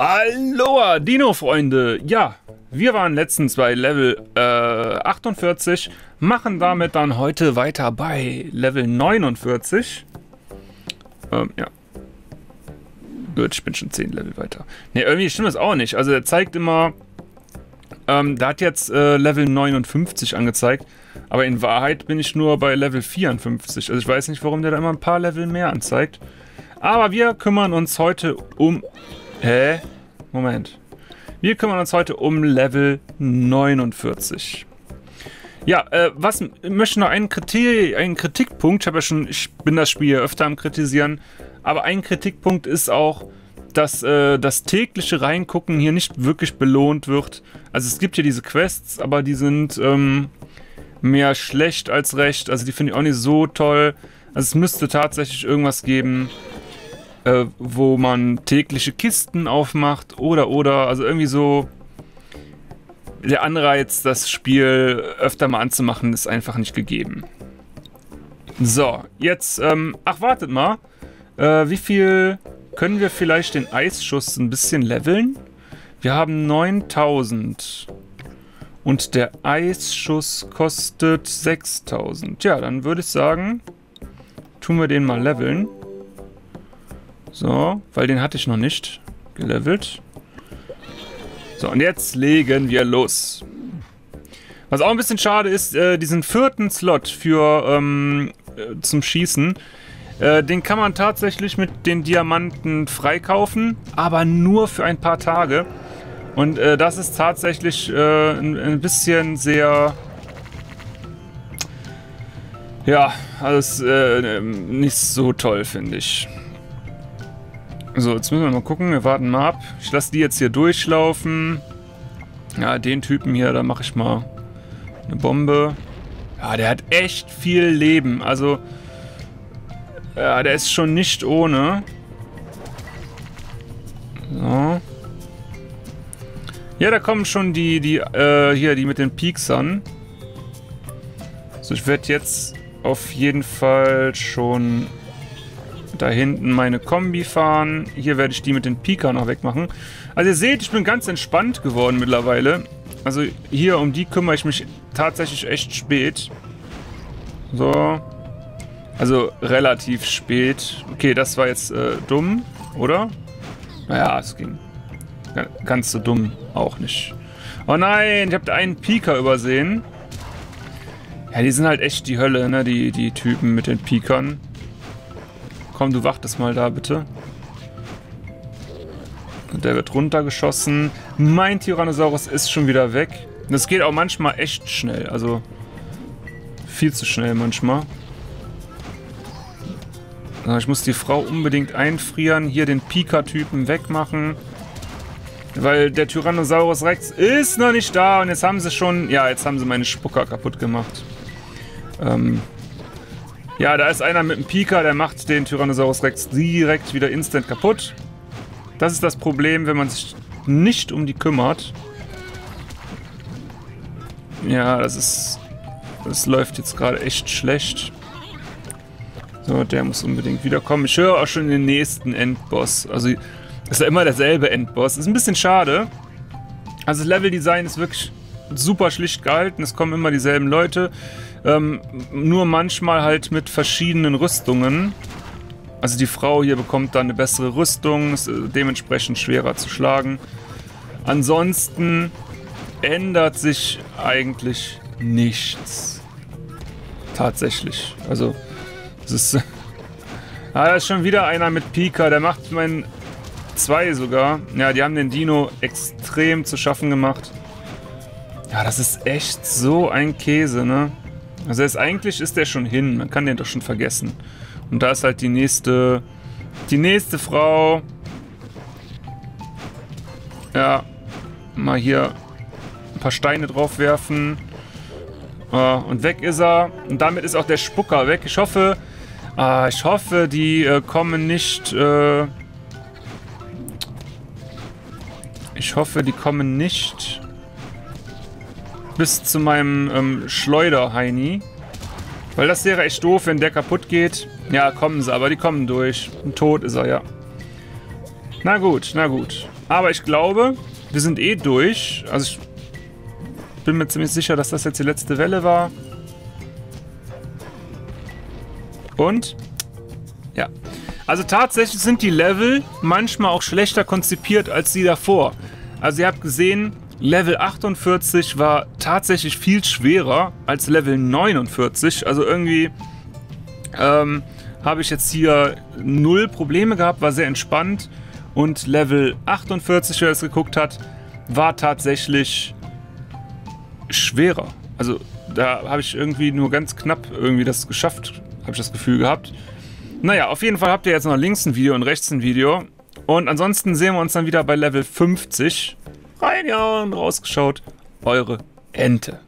Aloha, Dino-Freunde! Ja, wir waren letztens bei Level äh, 48, machen damit dann heute weiter bei Level 49. Ähm, ja. Gut, ich bin schon 10 Level weiter. Ne, irgendwie stimmt das auch nicht. Also er zeigt immer, ähm, da hat jetzt äh, Level 59 angezeigt, aber in Wahrheit bin ich nur bei Level 54. Also ich weiß nicht, warum der da immer ein paar Level mehr anzeigt. Aber wir kümmern uns heute um... Hä? Moment. Wir kümmern uns heute um Level 49. Ja, äh, was möchte noch einen, Kritik, einen Kritikpunkt, ich habe ja schon, ich bin das Spiel ja öfter am kritisieren, aber ein Kritikpunkt ist auch, dass äh, das tägliche Reingucken hier nicht wirklich belohnt wird. Also es gibt hier diese Quests, aber die sind ähm, mehr schlecht als recht. Also die finde ich auch nicht so toll. Also es müsste tatsächlich irgendwas geben, äh, wo man tägliche Kisten aufmacht oder oder, also irgendwie so der Anreiz, das Spiel öfter mal anzumachen, ist einfach nicht gegeben. So, jetzt, ähm, ach wartet mal, äh, wie viel können wir vielleicht den Eisschuss ein bisschen leveln? Wir haben 9000 und der Eisschuss kostet 6000. Ja, dann würde ich sagen, tun wir den mal leveln. So, weil den hatte ich noch nicht gelevelt. So, und jetzt legen wir los. Was auch ein bisschen schade ist, äh, diesen vierten Slot für ähm, äh, zum Schießen, äh, den kann man tatsächlich mit den Diamanten freikaufen, aber nur für ein paar Tage. Und äh, das ist tatsächlich äh, ein, ein, bisschen sehr... Ja, alles äh, nicht so toll, finde ich. So, jetzt müssen wir mal gucken. Wir warten mal ab. Ich lasse die jetzt hier durchlaufen. Ja, den Typen hier, da mache ich mal eine Bombe. Ja, der hat echt viel Leben. Also, ja, der ist schon nicht ohne. So. Ja, da kommen schon die, die, äh, hier, die mit den Peaks an. So, ich werde jetzt auf jeden Fall schon da hinten meine Kombi fahren. Hier werde ich die mit den Pika noch wegmachen. Also ihr seht, ich bin ganz entspannt geworden mittlerweile. Also hier um die kümmere ich mich tatsächlich echt spät. So. Also relativ spät. Okay, das war jetzt äh, dumm, oder? Naja, es ging. Ganz so dumm auch nicht. Oh nein, ich habe einen Pika übersehen. Ja, die sind halt echt die Hölle, ne? Die, die Typen mit den Pikern. Komm, du wartest mal da, bitte. Der wird runtergeschossen. Mein Tyrannosaurus ist schon wieder weg. Das geht auch manchmal echt schnell. Also viel zu schnell manchmal. Ich muss die Frau unbedingt einfrieren. Hier den Pika-Typen wegmachen. Weil der Tyrannosaurus Rex ist noch nicht da. Und jetzt haben sie schon... Ja, jetzt haben sie meine Spucker kaputt gemacht. Ähm, ja, da ist einer mit einem Pika, der macht den Tyrannosaurus Rex direkt wieder instant kaputt. Das ist das Problem, wenn man sich nicht um die kümmert. Ja, das ist... Das läuft jetzt gerade echt schlecht. So, der muss unbedingt wiederkommen. Ich höre auch schon den nächsten Endboss. Also, ist ja immer derselbe Endboss. Ist ein bisschen schade. Also, das Leveldesign ist wirklich super schlicht gehalten. Es kommen immer dieselben Leute. Ähm, nur manchmal halt mit verschiedenen Rüstungen. Also die Frau hier bekommt dann eine bessere Rüstung, ist äh, dementsprechend schwerer zu schlagen. Ansonsten ändert sich eigentlich nichts. Tatsächlich. Also, es ist... ah, da ist schon wieder einer mit Pika, der macht mein... Zwei sogar. Ja, die haben den Dino extrem zu schaffen gemacht. Ja, das ist echt so ein Käse, ne? Also ist, eigentlich ist der schon hin. Man kann den doch schon vergessen. Und da ist halt die nächste... Die nächste Frau. Ja. Mal hier ein paar Steine drauf werfen. Uh, und weg ist er. Und damit ist auch der Spucker weg. Ich hoffe... Uh, ich hoffe, die uh, kommen nicht... Äh, ich hoffe, die kommen nicht bis zu meinem ähm, Schleuder-Heini. Weil das wäre echt doof, wenn der kaputt geht. Ja, kommen sie, aber die kommen durch. Und tot ist er, ja. Na gut, na gut. Aber ich glaube, wir sind eh durch. Also ich bin mir ziemlich sicher, dass das jetzt die letzte Welle war. Und? Ja. Also tatsächlich sind die Level manchmal auch schlechter konzipiert als die davor. Also ihr habt gesehen, Level 48 war tatsächlich viel schwerer als Level 49. Also irgendwie ähm, habe ich jetzt hier null Probleme gehabt, war sehr entspannt. Und Level 48, wer das geguckt hat, war tatsächlich schwerer. Also da habe ich irgendwie nur ganz knapp irgendwie das geschafft, habe ich das Gefühl gehabt. Naja, auf jeden Fall habt ihr jetzt noch links ein Video und rechts ein Video. Und ansonsten sehen wir uns dann wieder bei Level 50 reingehauen, rausgeschaut. Eure Ente.